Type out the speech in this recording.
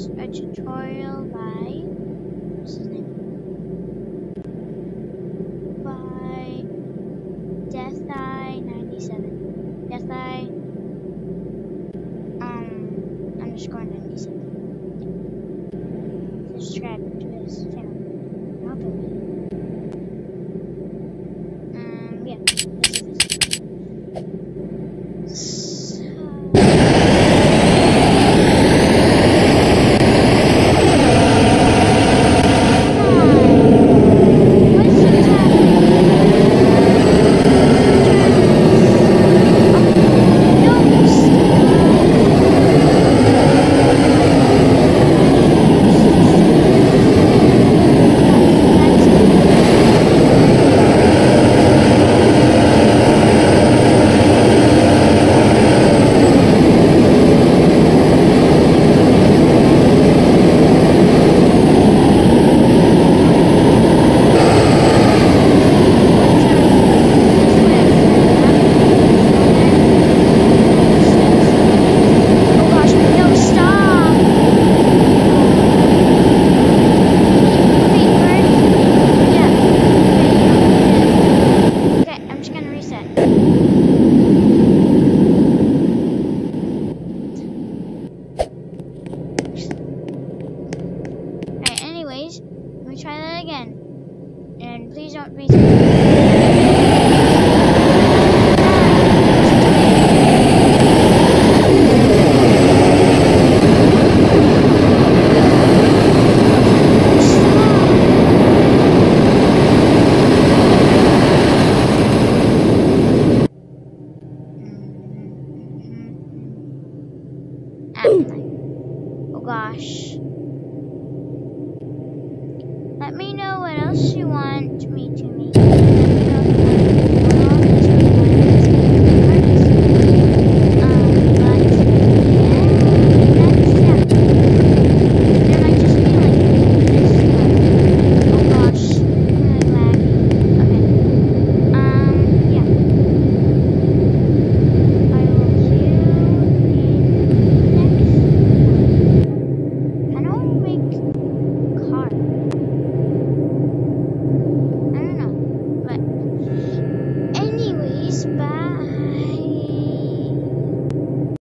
was a tutorial by what's his name? By Death Eye ninety seven. Death Eye um underscore ninety seven. Subscribe to his channel. I'll Let me know what else you want